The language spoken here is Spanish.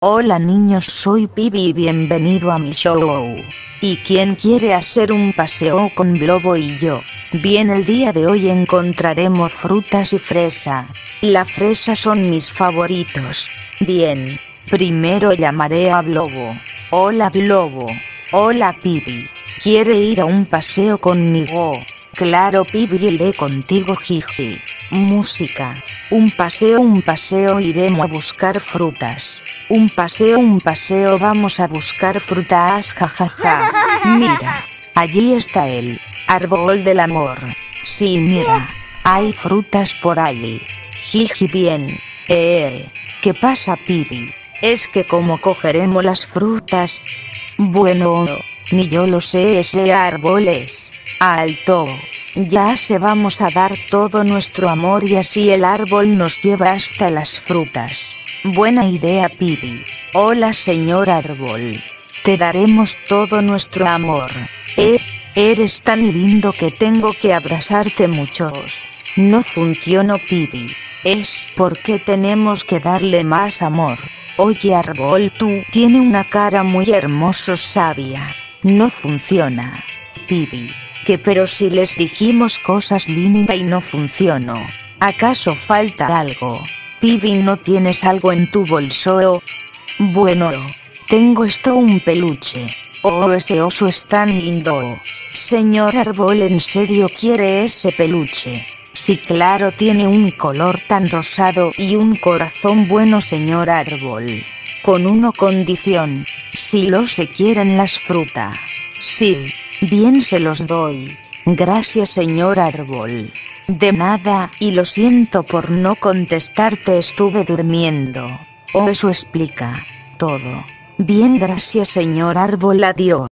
Hola niños, soy Pibi y bienvenido a mi show. ¿Y quién quiere hacer un paseo con Globo y yo? Bien, el día de hoy encontraremos frutas y fresa. La fresa son mis favoritos. Bien, primero llamaré a Globo. Hola Globo. Hola Pibi. ¿Quiere ir a un paseo conmigo? Claro Pibi, iré contigo Jiji. Música. Un paseo, un paseo, iremos a buscar frutas. Un paseo, un paseo, vamos a buscar frutas, jajaja. Mira, allí está el árbol del amor. Sí, mira, hay frutas por allí. Jiji, bien. Eh, ¿qué pasa, Pibi? Es que como cogeremos las frutas. Bueno, ni yo lo sé, ese árbol es alto. Ya se vamos a dar todo nuestro amor y así el árbol nos lleva hasta las frutas. Buena idea, Pibi. Hola, señor árbol. Te daremos todo nuestro amor. Eh, eres tan lindo que tengo que abrazarte muchos. No funcionó, Pibi. Es porque tenemos que darle más amor. Oye, árbol, tú tiene una cara muy hermoso, sabia. No funciona. Pibi que pero si les dijimos cosas lindas y no funcionó. ¿Acaso falta algo? Pibi, ¿no tienes algo en tu bolso? Bueno, tengo esto un peluche. Oh, ese oso es tan lindo. Señor Árbol, ¿en serio quiere ese peluche? Sí, claro, tiene un color tan rosado y un corazón bueno, señor Árbol. Con una condición, si lo se quieren las frutas. Sí. Bien se los doy. Gracias señor árbol. De nada, y lo siento por no contestarte, estuve durmiendo. Oh, eso explica todo. Bien, gracias señor árbol, adiós.